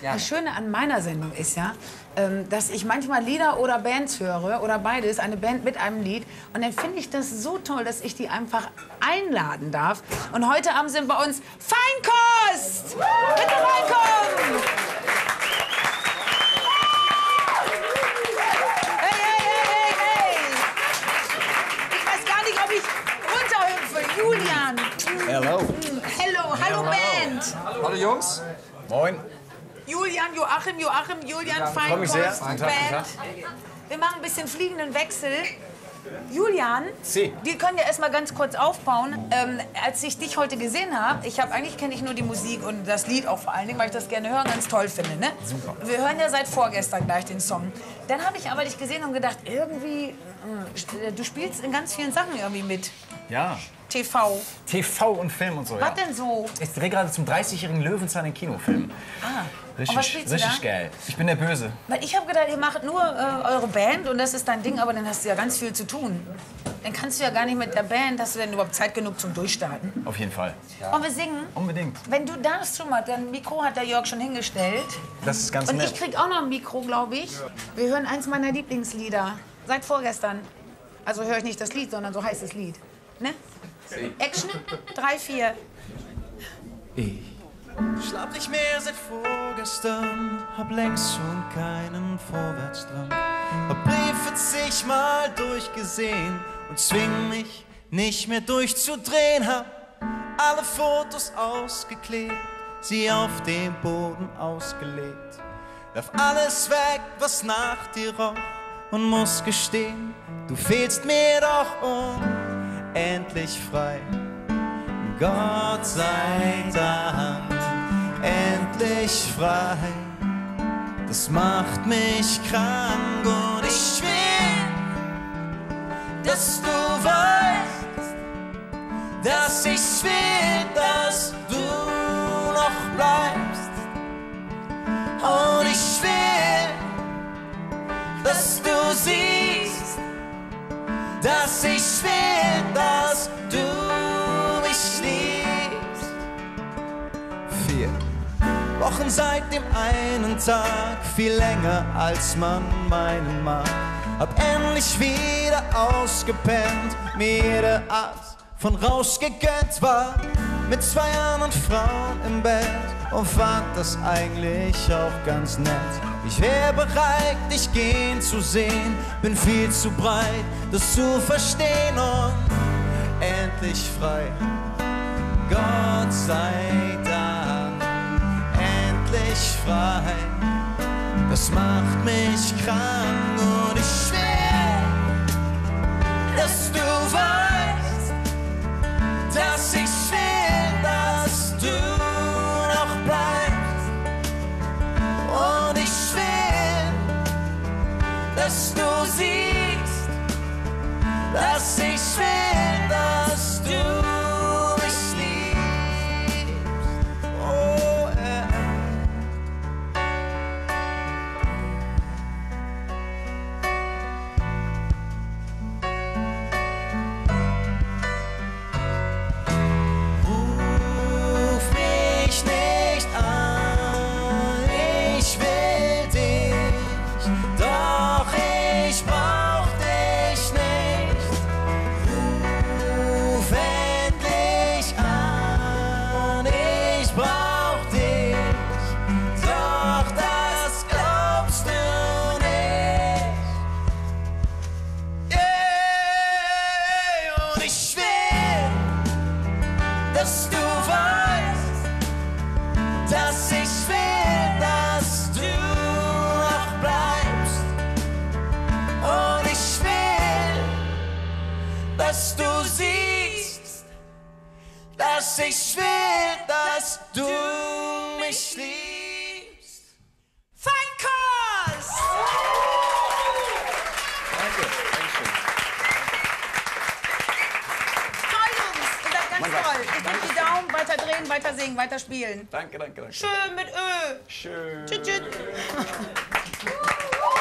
Ja. Das Schöne an meiner Sendung ist ja, ähm, dass ich manchmal Lieder oder Bands höre oder beides, eine Band mit einem Lied. Und dann finde ich das so toll, dass ich die einfach einladen darf. Und heute Abend sind bei uns Feinkost! Bitte reinkommen! Hey, hey, hey, hey, hey! Ich weiß gar nicht, ob ich runterhüpfe. Julian! Hello. Hello, hallo Band! Hallo Jungs. Moin. Julian, Joachim, Joachim, Julian. Feinkost, Band. Wir machen ein bisschen fliegenden Wechsel. Julian, Sie. wir können ja erstmal ganz kurz aufbauen. Ähm, als ich dich heute gesehen habe, ich habe eigentlich kenne ich nur die Musik und das Lied auch vor allen Dingen, weil ich das gerne hören ganz toll finde. Ne? Super. Wir hören ja seit vorgestern gleich den Song. Dann habe ich aber dich gesehen und gedacht, irgendwie, du spielst in ganz vielen Sachen irgendwie mit. Ja. TV. TV und Film und so, ja. Was denn so? Ich drehe gerade zum 30-jährigen Löwenzahn den Kinofilm. Ah. Richtig, und was spielst du richtig da? geil. Ich bin der Böse. Weil ich habe gedacht, ihr macht nur äh, eure Band und das ist dein Ding, aber dann hast du ja ganz viel zu tun. Dann kannst du ja gar nicht mit der Band, hast du denn überhaupt Zeit genug zum Durchstarten? Auf jeden Fall. Und wir singen. Unbedingt. Wenn du darfst schon mal, dein Mikro hat der Jörg schon hingestellt. Das ist ganz Und nett. ich krieg auch noch ein Mikro, glaube ich. Wir hören eins meiner Lieblingslieder. Seit vorgestern. Also höre ich nicht das Lied, sondern so heißt das Lied. Ne? Action? Drei, vier. Schlaf nicht mehr seit vorgestern, hab längst schon keinen Vorwärtsdrang. Hab Briefe zigmal durchgesehen und zwing mich nicht mehr durchzudrehen. Hab alle Fotos ausgeklebt, sie auf dem Boden ausgelegt. Werf alles weg, was nach dir roch und muss gestehen, du fehlst mir doch unendlich frei. Gott sei Dank endlich frei. Das macht mich krank und ich will, dass du Wochen seit dem einen Tag, viel länger als man meinen mag. Hab endlich wieder ausgepennt, mir jede Art von Rausch gegönnt war. Mit zwei anderen Frauen im Bett und fand das eigentlich auch ganz nett. Ich wär bereit, dich gehen zu sehen, bin viel zu breit, das zu verstehen und endlich frei. Gott sei Dank, frei. Das macht mich krank und ich will, dass du weißt, dass ich will, dass du noch bleibst. Und ich will, dass du siehst, dass ich will, und ich will dass du weißt, dass ich will, dass du noch bleibst. Und ich will, dass du siehst, dass ich will, dass du mich liebst. Feinkost! Toll, Jungs. Ihr seid ganz toll. Ich drück die Daumen, weiter singen, weiter spielen. Danke, danke, danke. Schön mit Ö. Schön. Tschüss, tschüss.